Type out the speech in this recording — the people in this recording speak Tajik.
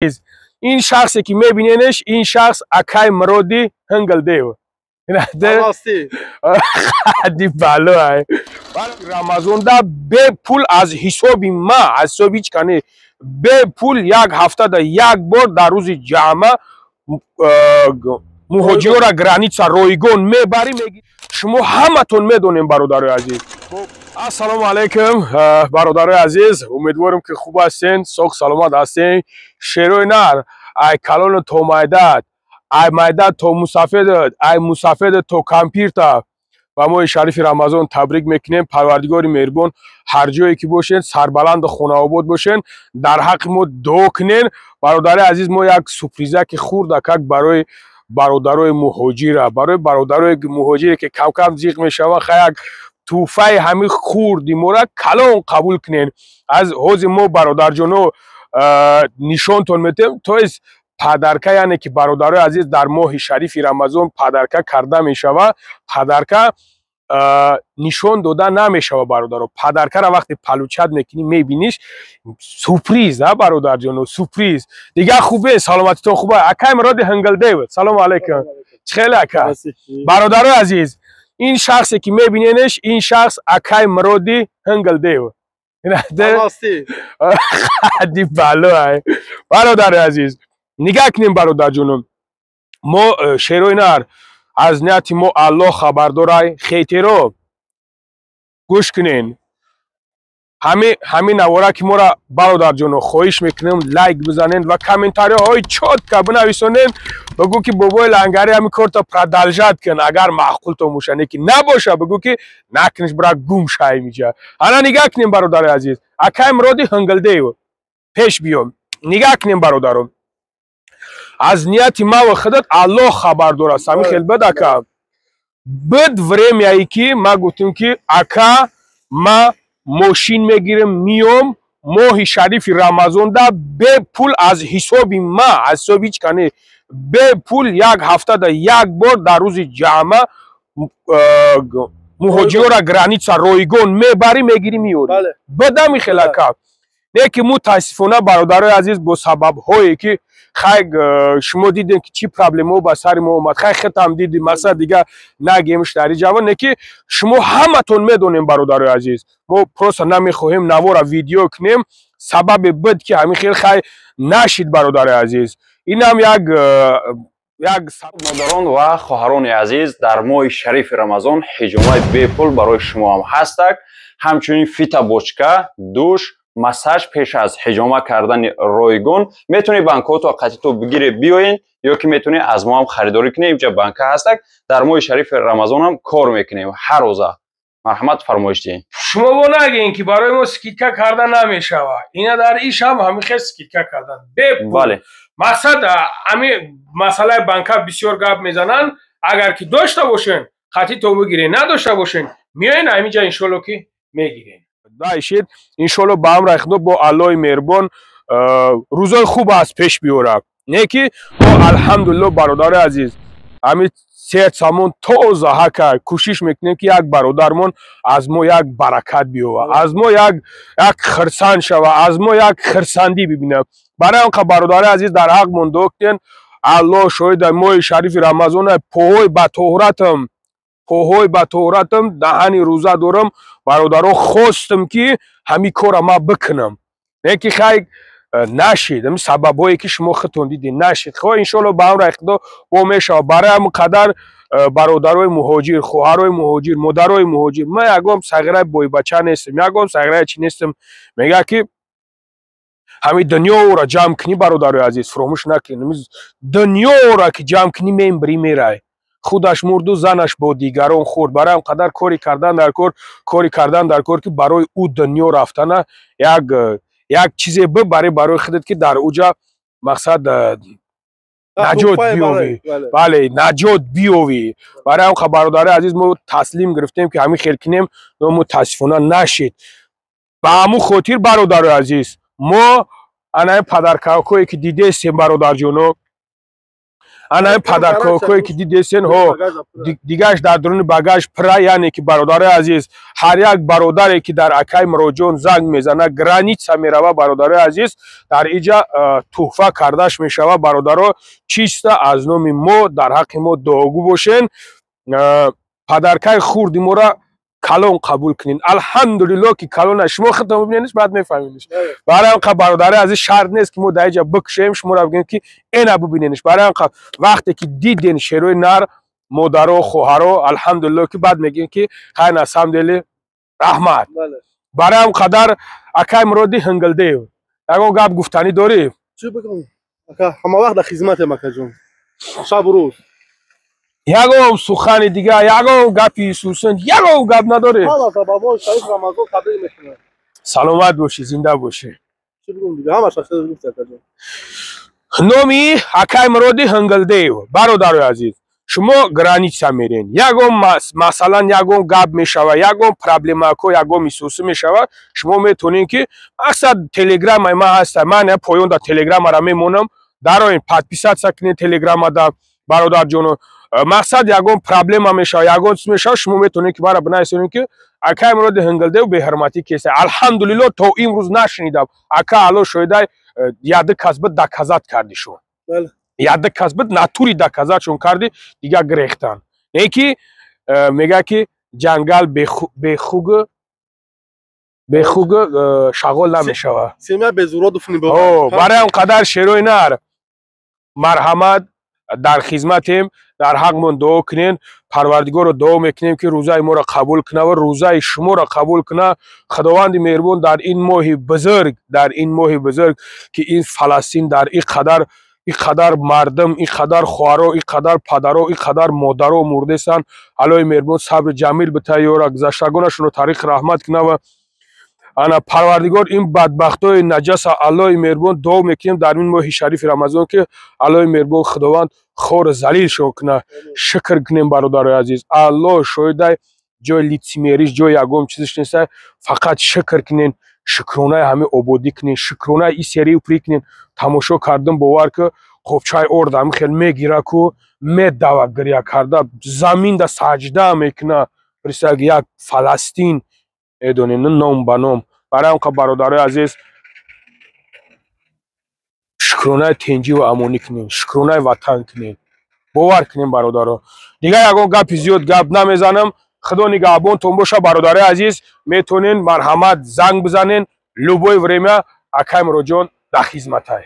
is ин шахсе ки мебиненеш ин шахс акай мироди ҳангилдев хади балоа рамазонда бе пул аз ҳисоби ма аз ҳисоби ҳич кане бе пул як ҳафтада як бор дар рӯзи ҷама э, муҳоҷиёра граница ройгон мебарӣ мегӣ меги шумо ҳаматон медонем бародарои азиз ассалому алайкум бародарои азиз умедворам ки хуб ҳастен соҳ саломат ҳастен шерои нар ай калону томайдад ай майда то мусафедат ай мусафеда то компирта ба моҳи шарифи рамазон табрик мекунем парвардигори меҳрибон ҳар ҷое ки бошед сарбаланду хонаобод бошед дар ҳаққи мо дуо кунен бародари азиз мо як супризаки хурдакак барои бародарои муҳоҷира. Барои бародарои муҳоҷире ки камкам зиқ мешаванд ха як тӯҳфаи ҳами хурди мора калон қабул кунен. Аз ҳози мо бародарҷоно нишонтон метем то есть падарка яъне ки бародарои азиз дар моҳи шарифи рамазон падарка карда мешавад. Падарка нишон дода намешава бародаро. Падаркара вақте палучат мекунӣ мебиниш сюрприз а бародарҷоно сюрприз. Дигар хубе саломатитон хуба акаем роди ҳангалдев салому алайкум чхеле ака? Бародарои азиз ин шахсе ки мебиненеш ин шахс акай муроди ҳангалдев ди бало бародари азиз нигаҳ кунем бародарҷонум мо э, шерои нар аз нияти мо аллоҳ хабардорай хетеро гӯш кунен. Ҳамин навора ки мора бародарҷоно хоҳиш мекунем лайк бизанен ва комментарияҳои чотка бинависонен. Бигӯ ки бобои лангари ҳамин корта продолжат кун агар маъқулто мушане ки набоша бигӯ ки накуниш бира гум шаймиҷа ана нигаҳ кунем бародари азиз. Акаи муроди ҳангалдеев пеш биём. Нигаҳ кунем бародарам аз нияти мава худат аллоҳ хабардор аст ҳамин хел бад ака бид времяе ки ма гуфтем ки ака ма мошин мегирем миём моҳи шарифи рамазонда бепул аз ҳисоби ма аз ҳисоби ҳеч кане бепул як ҳафтада як бор дар рӯзи ҷама муҳоҷирора граница ройгон мебарӣ мегирӣ миёрӣ. Бадами хел ака не ки мутаассифона бародарои азиз бо сабабҳое ки хай шумо дидем ки чӣ проблемао ба сари мо омад хай хетам дидим мақсад дига нагемш дар ҷавон не ки шумо ҳаматон медонем бародарои азиз. Мо просто намехоҳем навора видео кунем сабаби бид ки ҳамин хел хай нашид бародари азиз. Инам як як модарон ва хоҳарони азиз дар моҳи шарифи рамазон ҳиҷомаи бепул барои шумоам ҳастак. Ҳамчунин фита бочка душ массаж пеш аз ҳиҷома кардани ройгон метавонӣ банкҳото қатито бигире биёен ё ки метавонӣ аз мо ҳам харидорӣ кунем инҷа банка ҳастак дар моҳи шарифи рамазонам кор мекунем ҳар рӯза марҳамат фармоиш диҳем шумо бо нагӯен ки барои мо скидка карда намешавад ина дар иш ҳам ҳамихел скидка кардан бале мақсад ҳами масъалаи банка бисёр гап мезананд агар ки дошта бошен қатито бигирен надошта бошен миёен ҳаминҷа иншоалло ки мегирен даишед иншоалло ба амр айхдо бо аллои меҳрибон рӯзои хуб аст пеш биёра не ки мо алҳамдулилло бародари азиз ҳами сеҳат самон тоза ҳака кӯшиш мекунем ки як бародармон аз мо як баракат биёва аз мо як як хирсанд шава аз мо як хирсандӣ бибинад барои он ка бародари азиз дар ҳақ мондоктен аллоҳ шоҳида моҳи шарифи рамазона поҳои ба тоҳратам поҳои ба тоҳратам даҳани рӯза дорам бародаро хостам ки ҳамин кора ман бикунам. Не ки хай э, нашид ами сабабҳое ки шумо худтон дидед нашид. Хо иншоалло ба амр иқтидо бо мешавад. Барои ҳамн қадар э, бародарои муҳоҷир хоҳарои муҳоҷир модарои муҳоҷир. Ман ягон сағираи бойбача нестам ягон сағираи чи нестам. Мегӯяд ки ҳамин дунёро ҷамъ кунӣ бародарои азиз фуромӯш накунӣ дунёро ки ҷамъ кунӣ мембирӣ мерай худаш мурду занаш бо дигарон хӯрд. Барои ҳам қадар кори кардан дар кор кори кардан дар кор ки барои ӯ дунё рафтана як як чизе бибарӣ барои худат ки дар уҷа мақсад наҷот биёвӣ. бале наҷот биёвӣ. Барои ҳам бародари азиз мо таслим гирифтем ки ҳамин хел кунем но мутаассифона нашид ба ҳамун хотир бародари азиз мо анаи падаркакое ки дидестем бародарҷоно ана падаркокое ки дидесен ҳо дигаш дар дуруни багаж пра яъне ки бародарои азиз ҳар як бародаре ки дар акаи муроҷиён занг мезана граница мерава бародарои азиз дар иҷа тӯҳфа кардаш мешава бародаро чиста аз номи мо дар ҳаққи мо дуогӯ бошен. Падаркаи хурди моро калон қабул кунед алҳамдулилло ки калона шумо худтон бибинедш баъд мефаҳмедш барои он қа бародари азиз шарт нест ки мо дар иҷа бикушем шуморо бигӯем ки эна бибинедш барои он қа вақте ки диден шерои нар модаро хоҳаро алҳамдулилло ки баъд мегӯем ки хай насамдели раҳмат. Барои он қадар акай муроди ҳингалдев ягон гап гуфтанӣ дорӣ? Ҳамавақт дар хизматем акаҷон шабу рӯз ягон сухани дигар ягон гапи сусон ягон гап надоре саломат бошӣ зинда бошӣ номи акай муроди ҳангалдеев бародарои азиз шумо граница мерен ягон масалан ягон гап мешава ягон проблемако ягон мисӯсӣ мешава шумо метонед ки мақсад телеграмаи ман ҳаста ман поён дар телеграмара мемонам дароин подписатсия кунед телеграмада бародарҷоно Э, мақсад ягон проблема мешава. Ягон чиз мешава? Шумо метавонед ки мара бинависонед ки ака имроди ҳингалдев беҳурматӣ кеса алҳамдулилло то имрӯз нашунидам ака алло шоидай э, яды казбит доказат карди шо яды казбит натури доказатшон карди дига грехтан. Не ки э, мега ки ҷангал бехуг бехуг шағол намешава. барои он қадар шерои нар. Марҳамат дар хизматем дар ҳақмон дуо кунен парвардигоро дуо мекунем ки рӯзаи моро қабул куна ва рӯзаи шуморо қабул куна. Худованди меҳрубон дар ин моҳи бузург дар ин моҳи бузург ки ин фаластин дар ин қадар ин қадар мардум ин қадар хоҳаро ин қадар падаро ин қадар модаро мурдесанд аллои меҳрубон сабри ҷамил битайёра гузаштагонашонро тариқи раҳмат куна ва ана парвардигор ин бадбахтои наҷаса аллои меҳрубон дуо мекунем дар ин моҳи шарифи рамазон ки аллои меҳрубон худованд хору залилшон куна. Шукр кунем бародарои азиз. Алло шоидай ҷои литсимериш ҷои ягон чизиш неста фақат шукр кунен шукронаи ҳаме ободӣ кунен шукронаи и серию при кунен. Тамошо кардам бовар ки қопчаи орд ҳами хел мегира ку медава гиря карда заминда саҷда мекуна. Присаг як фаластин медонед ном ба ном барои он қа бародарои азиз шукронаи тинҷиву амонӣ кунем шукронаи ватан кунем бовар кунем бародаро. Дигар ягон гапи зиёд гап намезанам худо нигаҳбонтон боша бародарои азиз метонен марҳамат занг бизанен любое время акай муроҷиён дар хизматай